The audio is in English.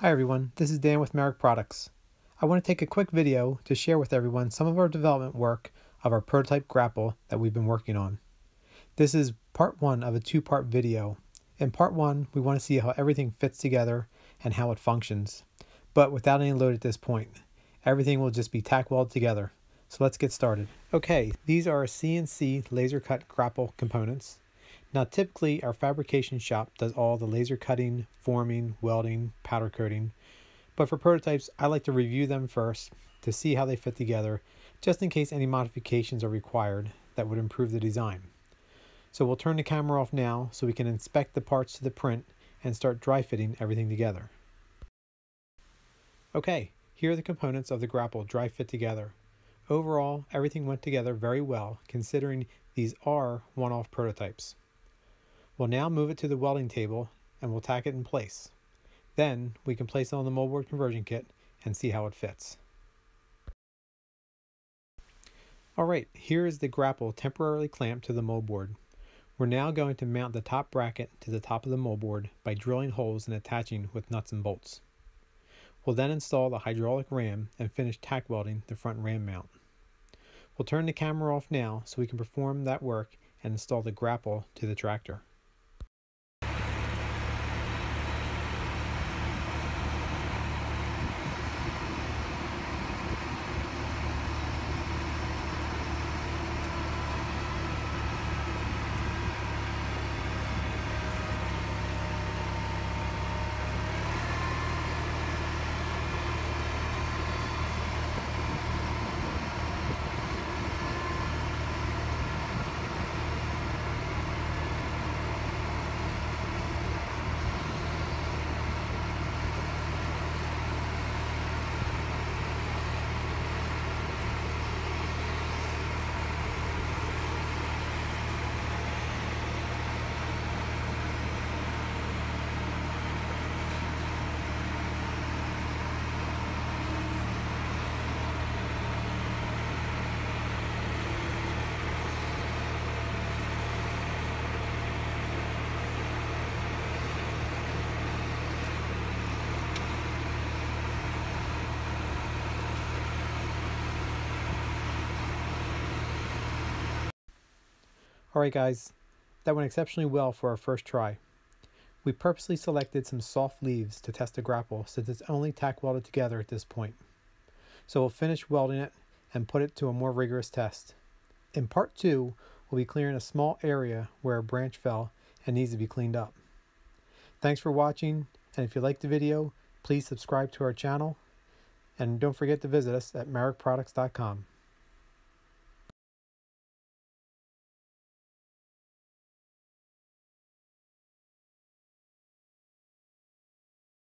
Hi everyone, this is Dan with Marric Products. I want to take a quick video to share with everyone some of our development work of our prototype grapple that we've been working on. This is part one of a two-part video. In part one, we want to see how everything fits together and how it functions, but without any load at this point. Everything will just be tack welded together. So let's get started. Okay, these are CNC laser cut grapple components. Now typically our fabrication shop does all the laser cutting, forming, welding, powder coating, but for prototypes I like to review them first to see how they fit together just in case any modifications are required that would improve the design. So we'll turn the camera off now so we can inspect the parts to the print and start dry fitting everything together. Okay, here are the components of the grapple dry fit together. Overall, everything went together very well considering these are one-off prototypes. We'll now move it to the welding table and we'll tack it in place. Then we can place it on the moldboard conversion kit and see how it fits. Alright, here is the grapple temporarily clamped to the moldboard. We're now going to mount the top bracket to the top of the moldboard by drilling holes and attaching with nuts and bolts. We'll then install the hydraulic ram and finish tack welding the front ram mount. We'll turn the camera off now so we can perform that work and install the grapple to the tractor. Alright guys, that went exceptionally well for our first try. We purposely selected some soft leaves to test the grapple since it's only tack welded together at this point. So we'll finish welding it and put it to a more rigorous test. In part 2, we'll be clearing a small area where a branch fell and needs to be cleaned up. Thanks for watching and if you liked the video, please subscribe to our channel and don't forget to visit us at marricproducts.com.